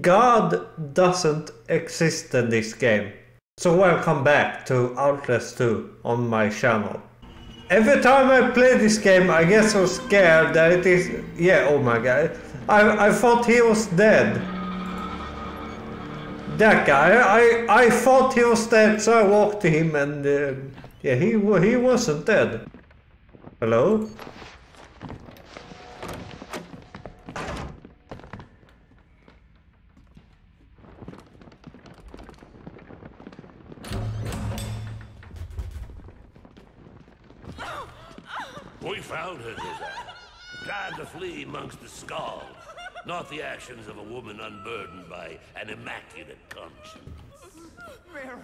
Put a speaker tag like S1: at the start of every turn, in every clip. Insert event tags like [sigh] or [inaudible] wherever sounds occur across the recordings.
S1: God doesn't exist in this game. So welcome back to Outlast 2 on my channel. Every time I play this game I get so scared that it is... Yeah, oh my god. I, I thought he was dead. That guy, I, I thought he was dead so I walked to him and... Uh, yeah, he, he wasn't dead. Hello?
S2: Found her, Zizak. Trying to flee amongst the skulls. Not the actions of a woman unburdened by an immaculate conscience.
S3: Mary!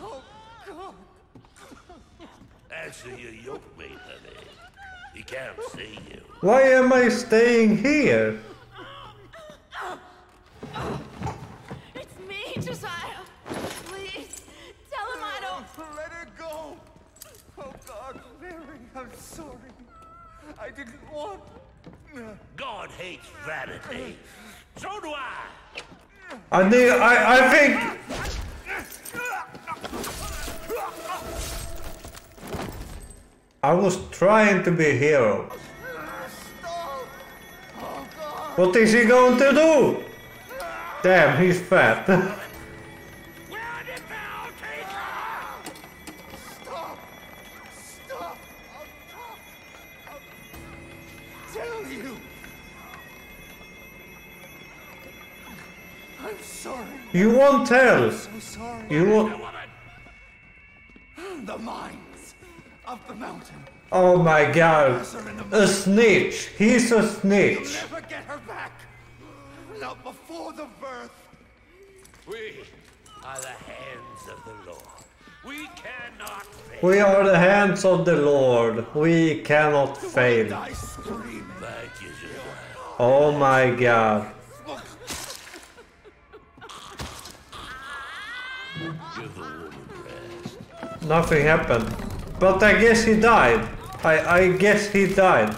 S3: Oh, God!
S2: Answer your yoke mate, honey. He can't see you.
S1: Why am I staying here?
S3: I'm sorry. I didn't want...
S2: God hates vanity. So do I.
S1: I need, I, I think... I was trying to be a hero.
S3: Stop! Oh, God!
S1: What is he going to do? Damn, he's fat. [laughs] won't tell.
S3: So sorry.
S1: You won't...
S3: The mines of the mountain.
S1: Oh my god.
S3: Has her in the
S1: A snitch. He's a snitch.
S3: Never get her back. Not before the birth.
S2: we are the hands of the Lord. We cannot fail.
S1: We are the hands of the Lord. We cannot fail.
S3: Die screaming.
S2: Thank you, Josiah.
S1: Oh my god.
S2: Give the woman rest.
S1: Nothing happened. But I guess he died. I, I guess he died.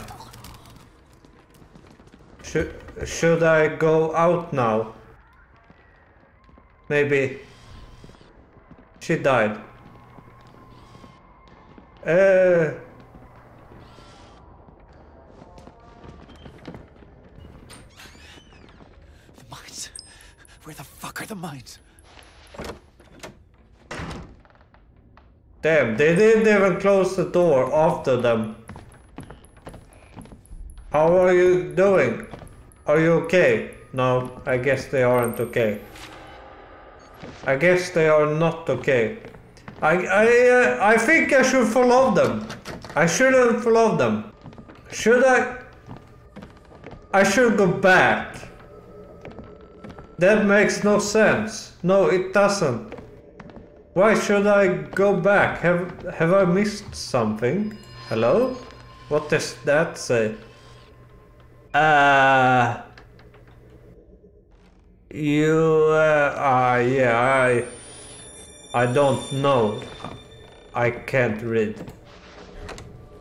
S1: Should, should I go out now? Maybe. She died. Uh.
S3: The mines. Where the fuck are the mines?
S1: Damn, they didn't even close the door after them. How are you doing? Are you okay? No, I guess they aren't okay. I guess they are not okay. I I uh, I think I should follow them. I shouldn't follow them. Should I? I should go back. That makes no sense. No, it doesn't. Why should I go back? Have have I missed something? Hello? What does that say? Uh you uh, uh yeah, I I don't know. I can't read.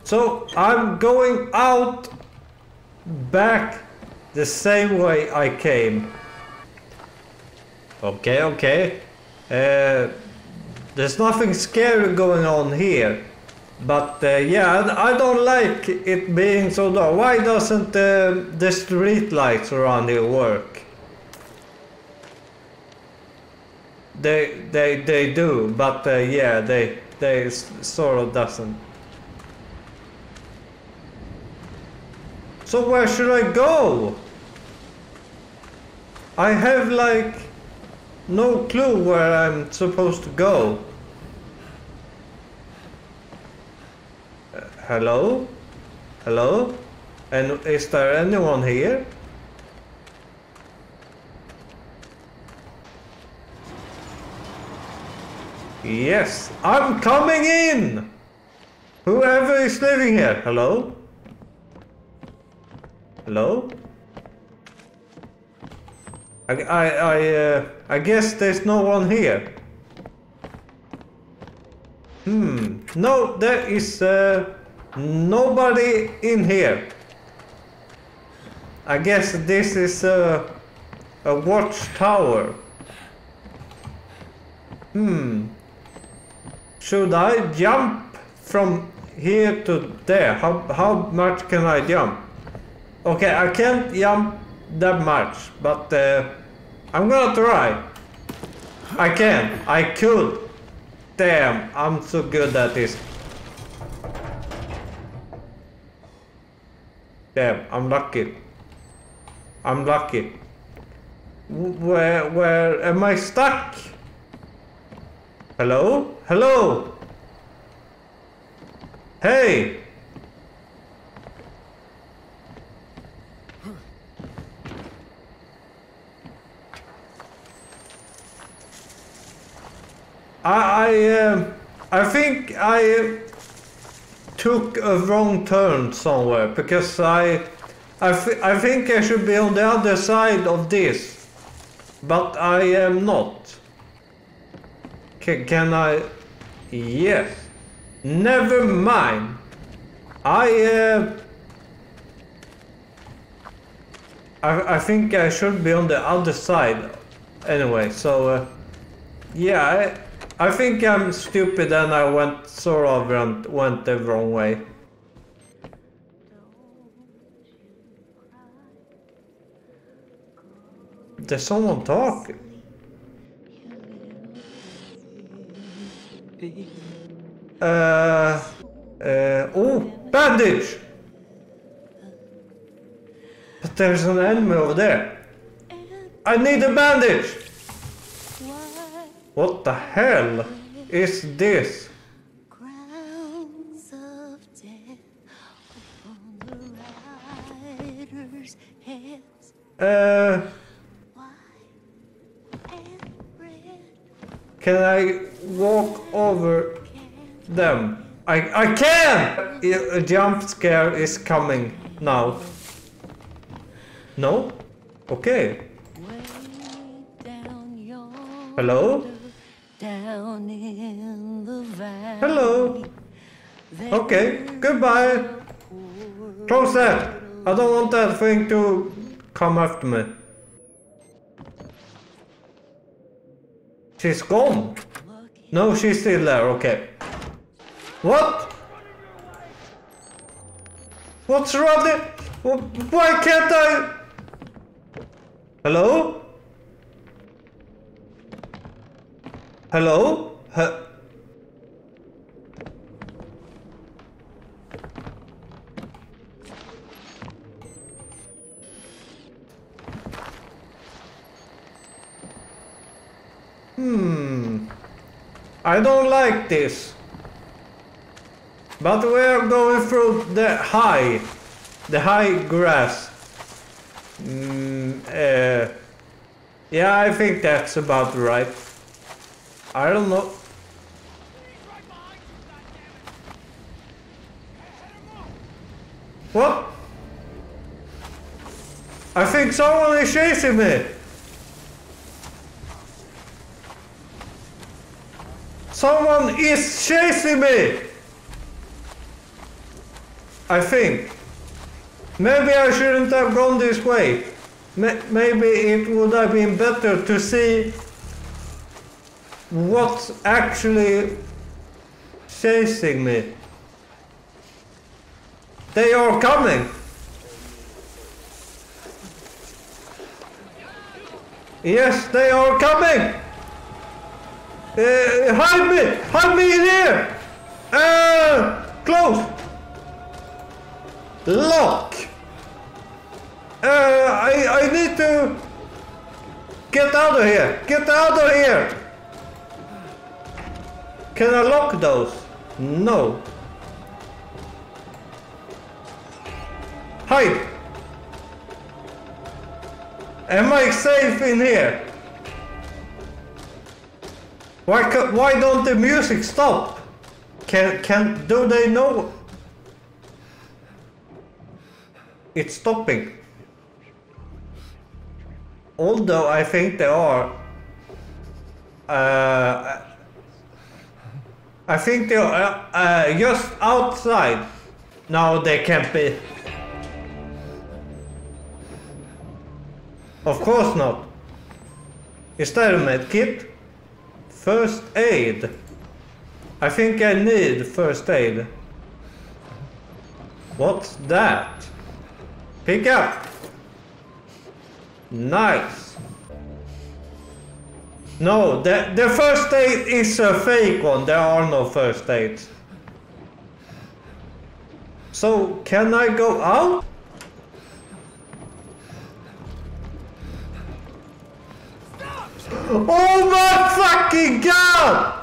S1: So I'm going out back the same way I came. Okay, okay. Uh there's nothing scary going on here. But uh, yeah, I don't like it being so dark. Why doesn't uh, the street lights around here work? They they they do, but uh, yeah, they they sort of doesn't. So where should I go? I have like no clue where I'm supposed to go. Uh, hello? Hello? And is there anyone here? Yes, I'm coming in! Whoever is living here, hello? Hello? I, I, I, uh, I guess there's no one here. Hmm, no, there is uh, nobody in here. I guess this is a A watchtower. Hmm. Should I jump from here to there? How, how much can I jump? Okay, I can't jump that much, but uh, I'm gonna try. I can. I could. Damn, I'm so good at this. Damn, I'm lucky. I'm lucky. Where, where am I stuck? Hello? Hello? Hey! I, I, um, I think I took a wrong turn somewhere because I, I, th- I think I should be on the other side of this, but I am not. Ca can I? Yes. Never mind. I, uh, I, I think I should be on the other side anyway, so, uh, yeah, I, I think I'm stupid and I went sort of went, went the wrong way. There's someone talking. Uh, uh, oh, bandage! But there's an enemy over there. I need a bandage! What the hell is this?
S4: crowns of death upon the riders' heads,
S1: Uh,
S4: white and red.
S1: can I walk over them? I, I can! A jump scare is coming now. No? Okay.
S4: Way down yonder,
S1: Hello?
S4: Down in the valley.
S1: Hello? Okay, goodbye. Close that. I don't want that thing to come after me. She's gone. No, she's still there. Okay. What? What's wrong? Why can't I? Hello? Hello? He- Hmm. I don't like this. But we are going through the high, the high grass. Mm, uh, yeah, I think that's about right. I don't know. What? I think someone is chasing me. Someone is chasing me! I think. Maybe I shouldn't have gone this way. Maybe it would have been better to see what's actually chasing me. They are coming! Yes, they are coming! Uh, hide me! Hide me in here! Uh, close! Lock! Uh, I, I need to get out of here! Get out of here! Can I lock those? No. Hide! Am I safe in here? Why why don't the music stop? Can can do they know? It's stopping. Although I think they are. Uh, I think they are uh, uh, just outside. No, they can't be. Of course not. Is that a med kit? First aid. I think I need first aid. What's that? Pick up. Nice. No, the, the first date is a fake one. There are no first dates. So, can I go out? Oh my fucking god!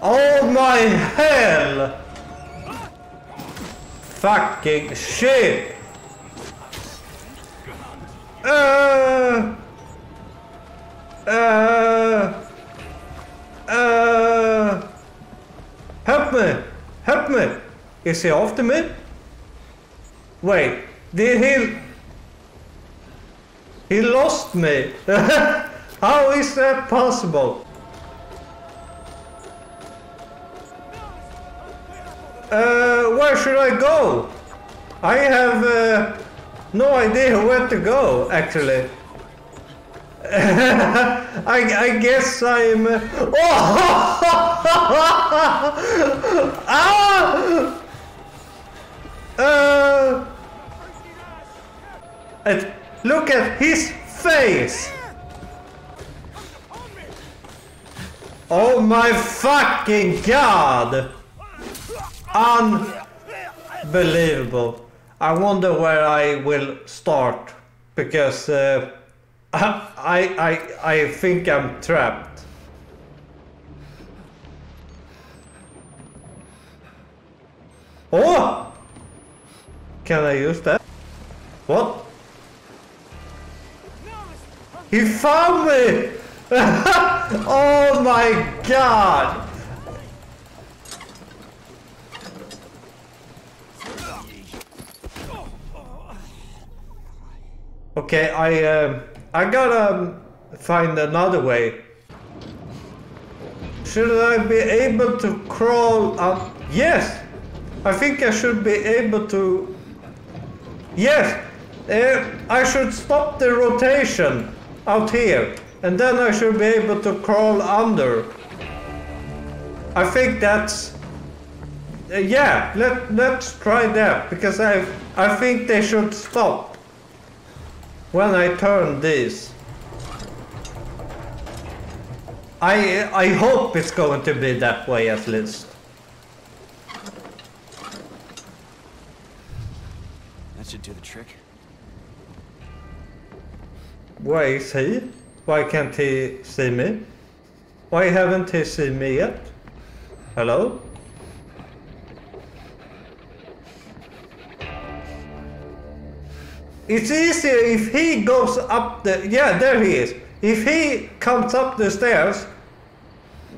S1: Oh my hell! Fucking shit! Uh, uh, uh, help me! Help me! Is he after me? Wait, did he... He lost me! [laughs] How is that possible? Uh, where should I go? I have uh, no idea where to go, actually. [laughs] I, I guess I'm. Oh! [laughs] ah! Uh, and look at his face! Oh my fucking god! Unbelievable. I wonder where I will start because uh, I, I, I think I'm trapped. Oh! Can I use that? What? He found me! [laughs] oh my god! Okay, I um, I gotta um, find another way. Should I be able to crawl up? Yes, I think I should be able to. Yes, uh, I should stop the rotation out here, and then I should be able to crawl under. I think that's. Uh, yeah, let let's try that because I I think they should stop when I turn this. I I hope it's going to be that way at least.
S5: That should do the trick.
S1: Where is he? Why can't he see me? Why haven't he seen me yet? Hello? It's easier if he goes up the... Yeah, there he is. If he comes up the stairs,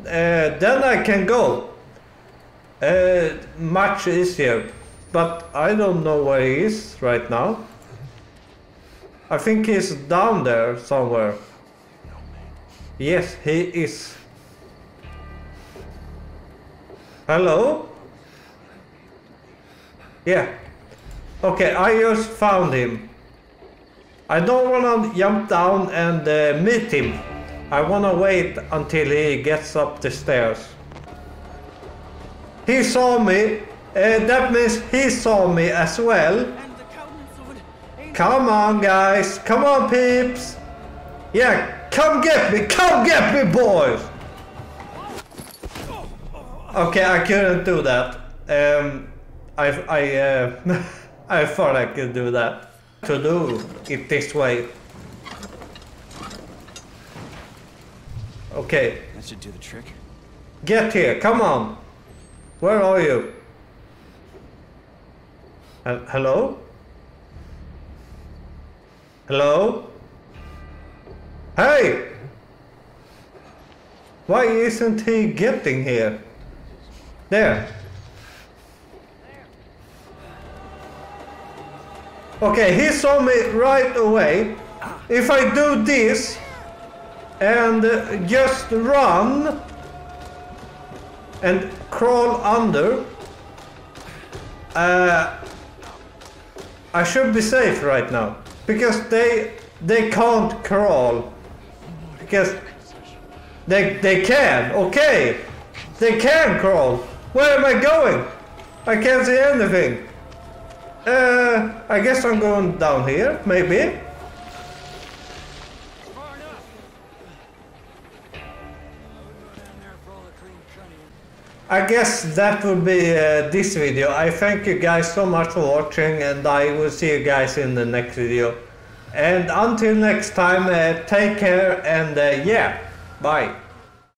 S1: uh, then I can go. Uh, much easier. But I don't know where he is right now. I think he's down there somewhere. Yes, he is. Hello? Yeah. Okay, I just found him. I don't wanna jump down and uh, meet him. I wanna wait until he gets up the stairs. He saw me. Uh, that means he saw me as well. Come on, guys. Come on, peeps. Yeah, come get me. Come get me, boys. Okay, I couldn't do that. Um, I, I, uh, [laughs] I thought I could do that. To do it this way. Okay,
S5: That should do the trick.
S1: get here. Come on. Where are you? Hel- Hello? Hello? Hey! Why isn't he getting here? There. Okay, he saw me right away. If I do this and just run and crawl under, uh, I should be safe right now because they they can't crawl. Because they, they can, okay. They can crawl. Where am I going? I can't see anything. Uh, I guess I'm going down here, maybe. I guess that would be uh, this video. I thank you guys so much for watching and I will see you guys in the next video. And until next time, uh, take care and uh, yeah, bye.